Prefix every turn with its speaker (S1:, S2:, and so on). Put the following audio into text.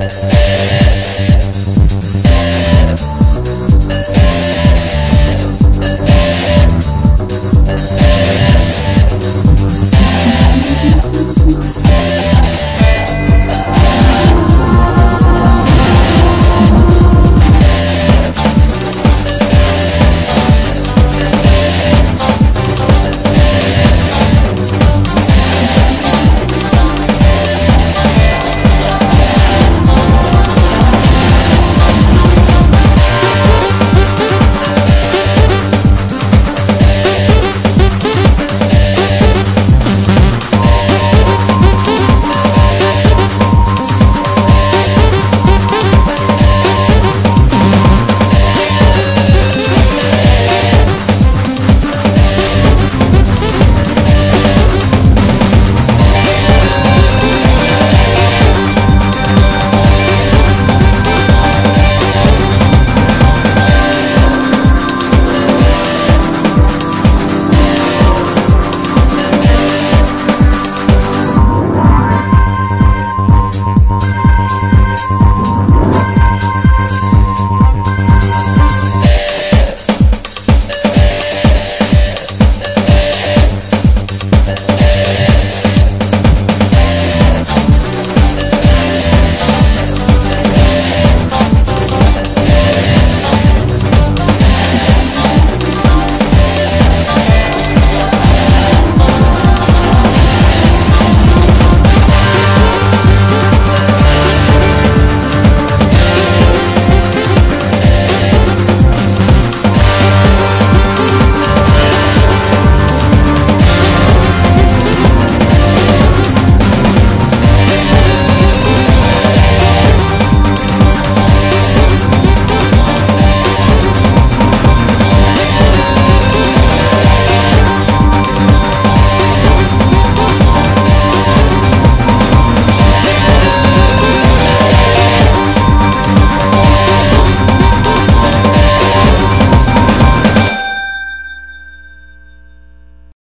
S1: Let's